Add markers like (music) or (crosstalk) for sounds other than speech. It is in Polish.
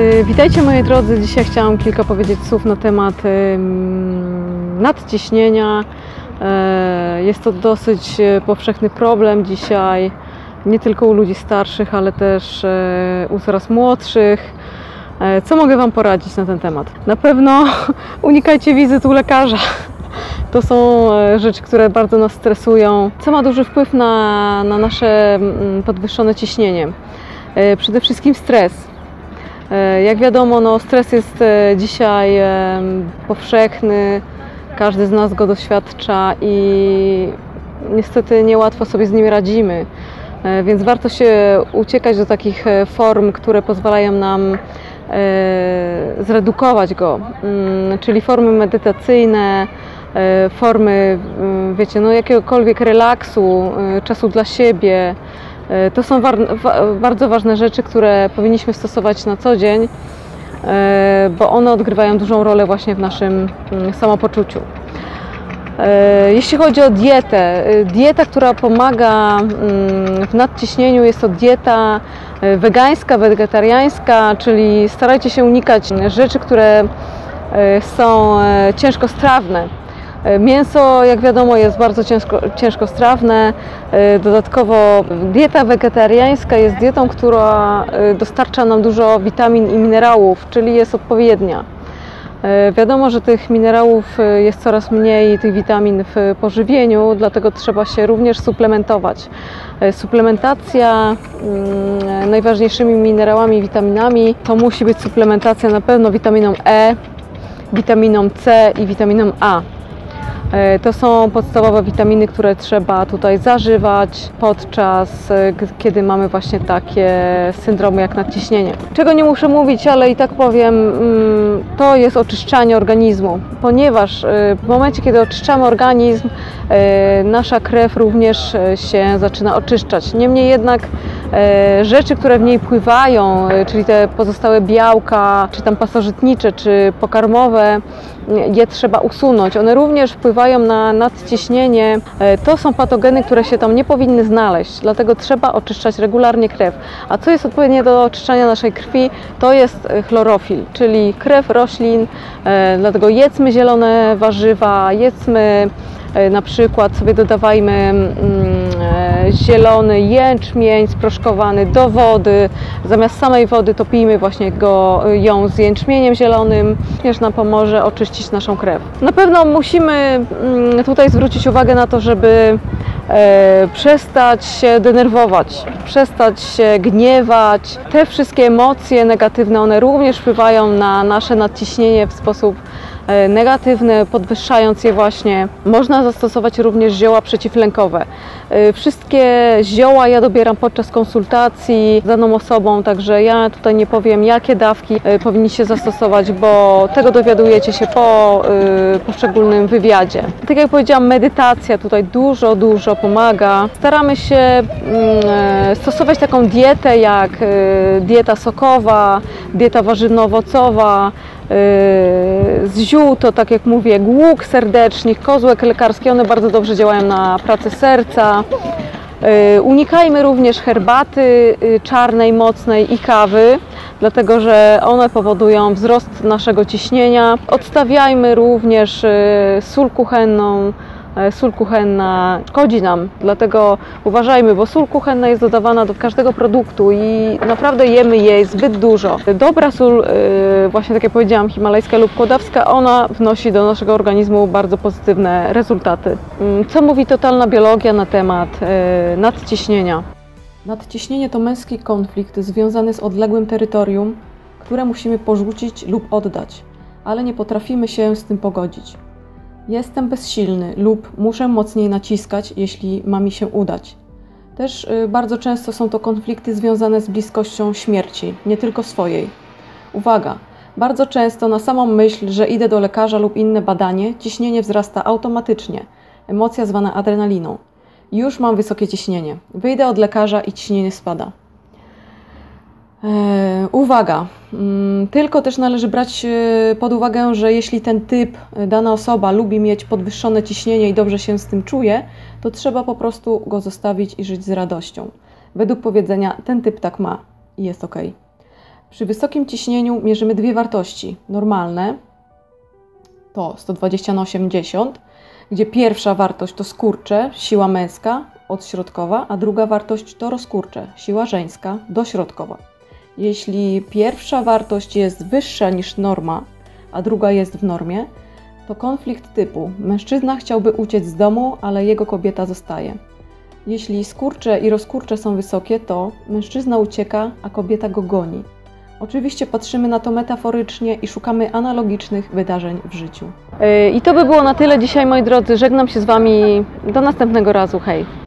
Y, Witajcie moi drodzy. Dzisiaj chciałam kilka powiedzieć słów na temat nadciśnienia. E, Jest to dosyć e, powszechny problem dzisiaj, nie tylko u ludzi starszych, ale też u coraz młodszych. Co mogę Wam poradzić na ten temat? Na pewno (laughs) unikajcie wizyt u lekarza. To są rzeczy, które bardzo nas stresują, co ma duży wpływ na, na nasze mm, podwyższone ciśnienie. Przede wszystkim stres. E, Jak wiadomo, no, stres jest e, dzisiaj e, powszechny, każdy z nas go doświadcza i niestety niełatwo sobie z nim radzimy. Więc warto się uciekać do takich form, które pozwalają nam zredukować go, Mm, czyli formy medytacyjne, formy, mm, wiecie, no jakiegokolwiek relaksu, czasu dla siebie. E, To są bardzo ważne rzeczy, które powinniśmy stosować na co dzień, e, bo one odgrywają dużą rolę właśnie w naszym mm, samopoczuciu. E, Jeśli chodzi o dietę, dieta, która pomaga mm, w nadciśnieniu, jest to dieta wegańska, wegetariańska, czyli starajcie się unikać rzeczy, które są e, ciężkostrawne. E, Mięso, jak wiadomo, jest bardzo ciężko, ciężkostrawne. E, Dodatkowo dieta wegetariańska jest dietą, która e, dostarcza nam dużo witamin i minerałów, czyli jest odpowiednia. Wiadomo, że tych minerałów jest coraz mniej, tych witamin w pożywieniu, dlatego trzeba się również suplementować. Suplementacja mm, najważniejszymi minerałami i witaminami to musi być suplementacja na pewno witaminą E, witaminą C i witaminą A. E, To są podstawowe witaminy, które trzeba tutaj zażywać podczas, e, kiedy mamy właśnie takie syndromy jak nadciśnienie. Czego nie muszę mówić, ale i tak powiem, mm, to jest oczyszczanie organizmu, ponieważ e, w momencie, kiedy oczyszczamy organizm, nasza krew również się zaczyna oczyszczać. Niemniej jednak rzeczy, które w niej pływają, e, czyli te pozostałe białka, czy tam pasożytnicze, czy pokarmowe, je trzeba usunąć. One również wpływają na nadciśnienie. E, To są patogeny, które się tam nie powinny znaleźć, dlatego trzeba oczyszczać regularnie krew. A co jest odpowiednie do oczyszczania naszej krwi? To jest e, chlorofil, czyli krew roślin. E, Dlatego jedzmy zielone warzywa, jedzmy e, na przykład sobie dodawajmy mm, e, zielony jęczmień sproszkowany do wody. Zamiast samej wody to pijmy właśnie go, ją z jęczmieniem zielonym. Również nam pomoże oczyścić naszą krew. Na pewno musimy mm, tutaj zwrócić uwagę na to, żeby e, przestać się denerwować, przestać się gniewać. Te wszystkie emocje negatywne, one również wpływają na nasze nadciśnienie w sposób e, negatywny, podwyższając je właśnie. Można zastosować również zioła przeciwlękowe. E, Wszystkie zioła ja dobieram podczas konsultacji z daną osobą, także ja tutaj nie powiem, jakie dawki e, powinniście zastosować, bo tego dowiadujecie się po poszczególnym wywiadzie. Tak jak powiedziałam, medytacja tutaj dużo, dużo pomaga. Staramy się mm, stosować taką dietę jak dieta sokowa, dieta warzywno-owocowa, z ziół to tak jak mówię głuk serdecznik, kozłek lekarski, one bardzo dobrze działają na pracę serca. Yy, Unikajmy również herbaty yy, czarnej, mocnej i kawy, dlatego że one powodują wzrost naszego ciśnienia. Odstawiajmy również yy, sól kuchenną. E, Sól kuchenna szkodzi nam, dlatego uważajmy, bo sól kuchenna jest dodawana do każdego produktu i naprawdę jemy jej zbyt dużo. Dobra sól, e, właśnie tak jak powiedziałam, himalajska lub kłodawska, ona wnosi do naszego organizmu bardzo pozytywne rezultaty. Mm, Co mówi totalna biologia na temat e, nadciśnienia? Nadciśnienie to męski konflikt związany z odległym terytorium, które musimy porzucić lub oddać, ale nie potrafimy się z tym pogodzić. Jestem bezsilny lub muszę mocniej naciskać, jeśli ma mi się udać. Też y, bardzo często są to konflikty związane z bliskością śmierci, nie tylko swojej. Uwaga! Bardzo często na samą myśl, że idę do lekarza lub inne badanie, ciśnienie wzrasta automatycznie. Emocja zwana adrenaliną. Już mam wysokie ciśnienie. Wyjdę od lekarza i ciśnienie spada. E, Uwaga, Mm, tylko też należy brać e, pod uwagę, że jeśli ten typ, e, dana osoba lubi mieć podwyższone ciśnienie i dobrze się z tym czuje, to trzeba po prostu go zostawić i żyć z radością. Według powiedzenia ten typ tak ma i jest ok. Przy wysokim ciśnieniu mierzymy dwie wartości. Normalne to 120 na 80, gdzie pierwsza wartość to skurcze, siła męska, odśrodkowa, a druga wartość to rozkurcze, siła żeńska, dośrodkowa. Jeśli pierwsza wartość jest wyższa niż norma, a druga jest w normie, to konflikt typu mężczyzna chciałby uciec z domu, ale jego kobieta zostaje. Jeśli skurcze i rozkurcze są wysokie, to mężczyzna ucieka, a kobieta go goni. Oczywiście patrzymy na to metaforycznie i szukamy analogicznych wydarzeń w życiu. I to by było na tyle dzisiaj, moi drodzy. Żegnam się z Wami. Do następnego razu. Hej!